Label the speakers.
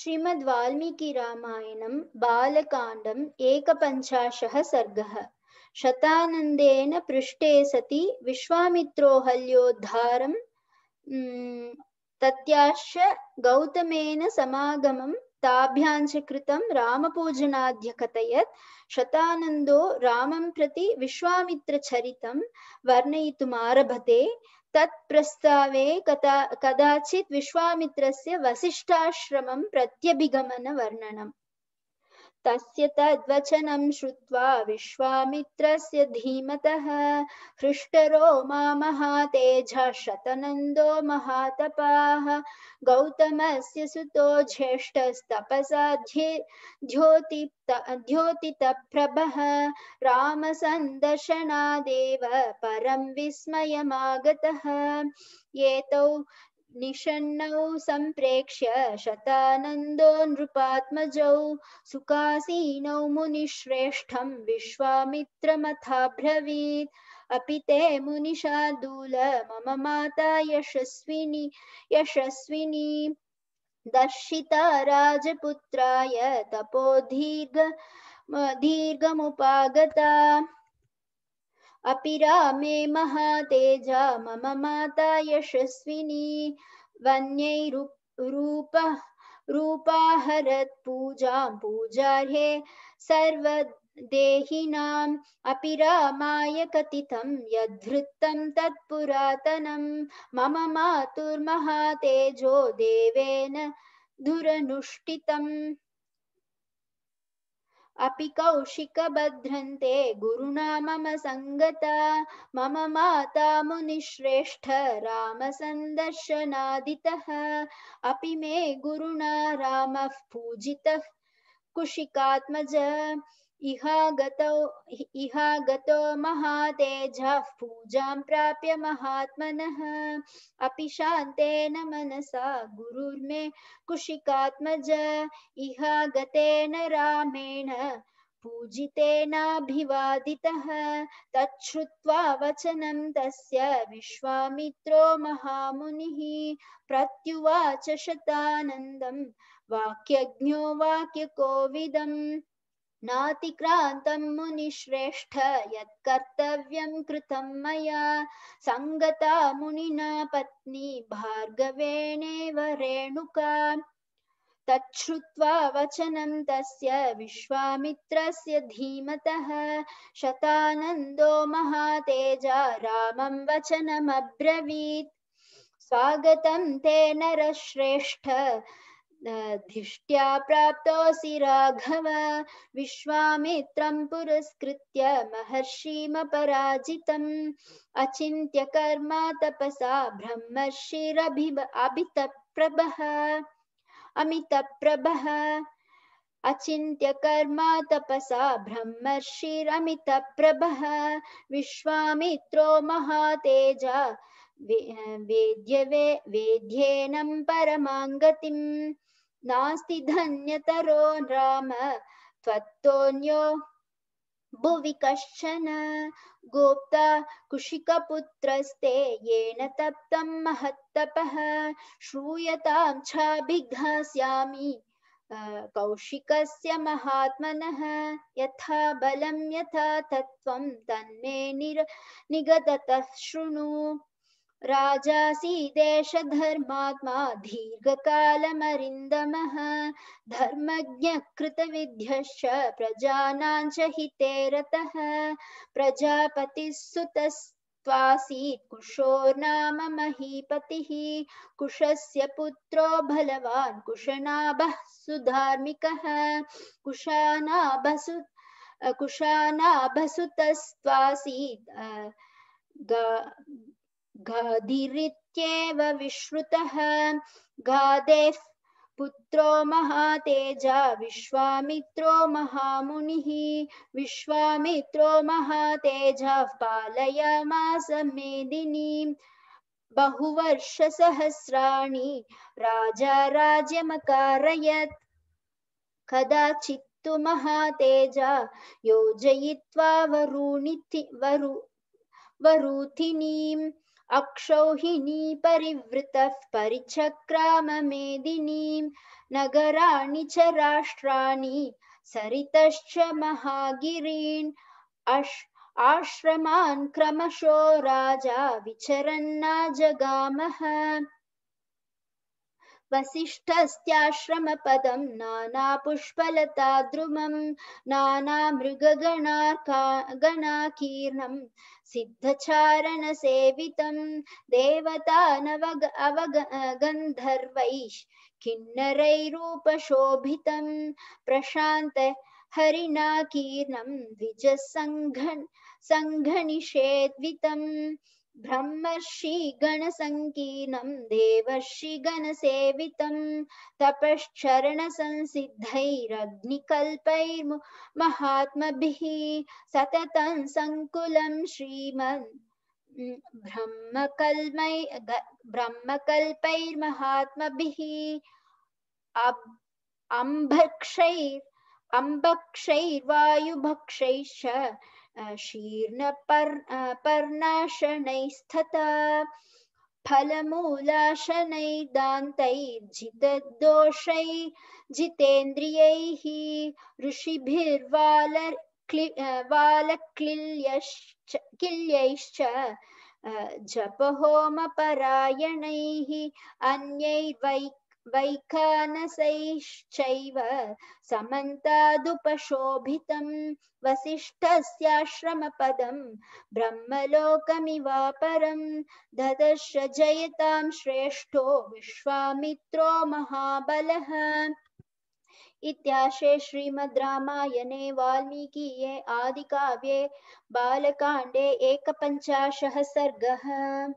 Speaker 1: श्रीमद् वाल्मीकिरामायणं बालकाण्डम्, एकपञ्चाशः सर्गः। शतानन्देन पृष्टे सति विश्वामित्रोऽहल्योद्धारं तत्याश्च गौतमेन समागमं ताभ्याञ्च कृतं रामपूजनाद्यकथयत् शतानन्दो रामं प्रति विश्वामित्रचरितं वर्णयितुमारभते। तत्प्रस्तावे कदा कदाचित् विश्वामित्रस्य वसिष्ठाश्रमं प्रत्यभिगमनवर्णनम्। तस्य तद्वचनं श्रुत्वा विश्वामित्रस्य धीमतः, हृष्टरो मा महातेजः शतनन्दो महातपाः। गौतमस्य सुतो ज्येष्ठस्तपसा द्योति द्योतितप्रभः। रामसन्दर्शनादेव परं विस्मयमागतः। एतौ निषण्णौ सम्प्रेक्ष्य शतानन्दो नृपात्मजौ सुखासीनौ मुनिश्रेष्ठं विश्वामित्रमथाब्रवीत् अपि ते मुनिशार्दूल मम माता यशस्विनी यशस्विनी। दर्शिता राजपुत्राय तपो दीर्घ दीर्घमुपागता। अपि रामे महातेजा, मम माता यशस्विनी। वन्यैरूप रूपाहरत् पूजां पूजार्हे सर्वदेहिनाम्। अपि रामाय कथितं यद्वृत्तं तत्पुरातनं। मम मातुर्महातेजो देवेन धुरनुष्ठितम्। अपि कौशिकभद्रन्ते गुरुणा मम सङ्गता मम माता मुनिश्रेष्ठ, रामसन्दर्शनादितः। अपि मे गुरुणा रामः पूजितः। कुशिकात्मज इहागतौ इहागतो महातेजः प्राप्य महात्मनः। अपि मनसा गुरुर्मे कुशिकात्मज। इहागतेन रामेण पूजितेनाभिवादितः। तच्छ्रुत्वा वचनं तस्य विश्वामित्रो महामुनिः। प्रत्युवाच शतानन्दं। वाक्यज्ञो वाक्यकोविदम्। नातिक्रान्तं मुनिश्रेष्ठ, यत्कर्तव्यं कृतं मया। सङ्गता मुनिना पत्नी भार्गवेणेव रेणुका। तच्छ्रुत्वा वचनं तस्य विश्वामित्रस्य धीमतः। शतानन्दो महातेजा रामं वचनमब्रवीत्। स्वागतं ते नरश्रेष्ठ धिष्ट्या प्राप्तोऽसि राघव। विश्वामित्रं पुरस्कृत्य महर्षिमपराजितम्। अचिन्त्य कर्मा तपसा ब्रह्मर्षिरभि अभितप्रभः अमितप्रभः। अचिन्त्य कर्मा तपसा ब्रह्मर्षिरमितप्रभः। विश्वामित्रो महातेजा वेद्य वेद्येनं परमाङ्गतिम् नास्ति धन्यतरो राम त्वत्तोऽन्यो भुवि कश्चन। गोप्ता कुशिकपुत्रस्ते, येन तप्तं महत्तपः। श्रूयतां छाभिघास्यामि कौशिकस्य महात्मनः। यथा बलं, यथा तत्त्वं, तन्मे निर, निगदतः शृणु। राजासीदेशधर्मात्मा दीर्घकालमरिन्दमः, धर्मज्ञकृतविद्यश्च, प्रजानां च हिते रतः। प्रजापतिः सुतस्त्वासीत् कुशो नाम महीपतिः, कुशस्य पुत्रो बलवान्, कुशनाभः सुधार्मिकः। कुशानाभसु कुशानाभसुतस्त्वासीत् गाधिरित्येव विश्रुतः। गादेः पुत्रो महातेजा, विश्वामित्रो महामुनिः। विश्वामित्रो महातेजः पालयामास मेदिनीं। बहुवर्षसहस्राणि राजा राज्यमकारयत्। कदाचित्तु महातेजा योजयित्वा वरुणिति वरु वरूथिनीम्। अक्षौहिणी परिवृतः परिचक्राम मेदिनीं नगराणि च राष्ट्राणि सरितश्च महागिरीन् आश्रमान् क्रमशो राजा विचरन्ना जगामः। वसिष्ठस्त्याश्रमपदं नानापुष्पलताद्रुमं नानामृगगणार्का गणाकीर्णं सिद्धचारणसेवितं देवतानवग अवग गन्धर्वैः किन्नरैरूपशोभितं प्रशान्त हरिणाकीर्णं द्विजसङ्घन् सङ्घनिषेद्वितम् ब्रह्मर्षिगणसङ्कीर्णं देवर्षिगणसेवितं तपश्चरणसंसिद्धैरग्निकल्पैर्महात्मभिः सततं सङ्कुलं श्रीमन् ब्रह्मकल्मै ब्रह्मकल्पैर्महात्मभिः अम्भक्षैर् अम्बक्षैर्वायुभक्षैश्च शीर्णपर्णाशनैस्तथा फलमूलाशनैर्दान्तैर्जितदोषै जितेन्द्रियैः ऋषिभिर्वाल वालक्लिल्यश्च किल्यैश्च जपहोमपरायणैः अन्यैर्वै वैखानसैश्चैव समन्तादुपशोभितं वसिष्ठस्याश्रमपदं ब्रह्मलोकमिवापरं ददर्श जयतां श्रेष्ठो विश्वामित्रो महाबलः। इत्याशे श्रीमद् रामायणे वाल्मीकीये आदिकाव्ये बालकाण्डे एकपञ्चाशः सर्गः।